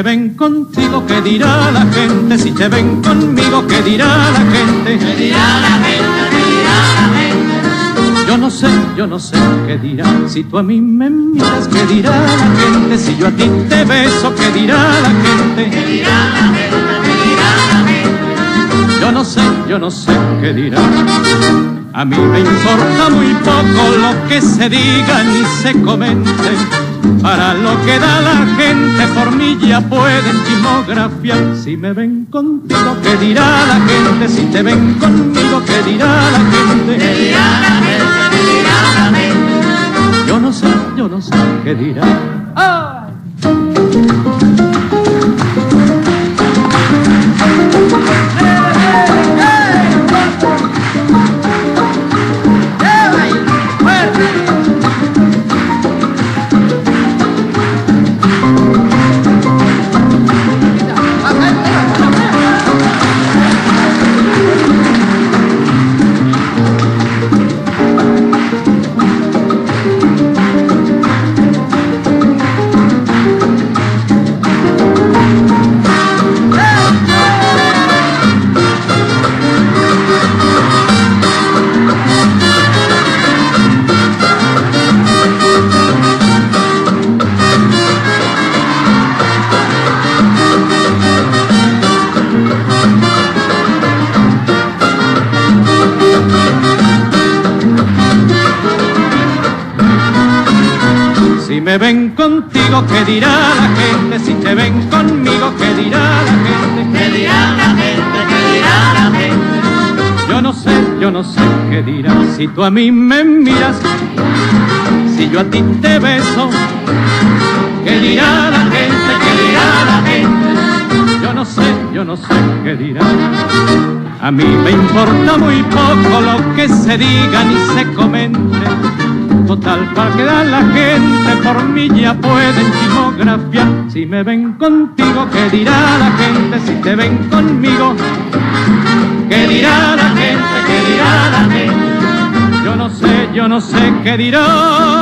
ven contigo, ¿qué dirá la gente? Si te ven conmigo, ¿qué dirá la gente? ¿Qué dirá la gente? ¿Qué dirá la gente? Yo no sé, yo no sé qué dirá. Si tú a mí me miras, ¿qué dirá la gente? Si yo a ti te beso, ¿qué dirá la gente? ¿Qué dirá la gente? ¿Qué dirá la gente? Yo no sé, yo no sé qué dirá. A mí me importa muy poco lo que se diga ni se comente. Para lo que da la gente por mí ya pueden chismografiar. Si me ven contigo, ¿qué dirá la gente? Si te ven conmigo, ¿qué dirá la gente? ¿Qué dirá la gente? ¿Qué dirá la gente? Yo no sé, yo no sé qué dirá. Me ven contigo, ¿qué dirá la gente? Si te ven conmigo, ¿qué dirá la gente? ¿Qué dirá la gente? ¿Qué dirá la gente? Yo no sé, yo no sé qué dirá. Si tú a mí me miras, si yo a ti te beso, ¿qué dirá la gente? ¿Qué dirá la gente? Yo no sé, yo no sé qué dirá. A mí me importa muy poco lo que se diga ni se comente. Total, para que da la gente por mí ya pueden chismografiar. Si me ven contigo, ¿qué dirá la gente? Si te ven conmigo, ¿qué dirá la gente? ¿Qué dirá la gente? Yo no sé, yo no sé qué dirá.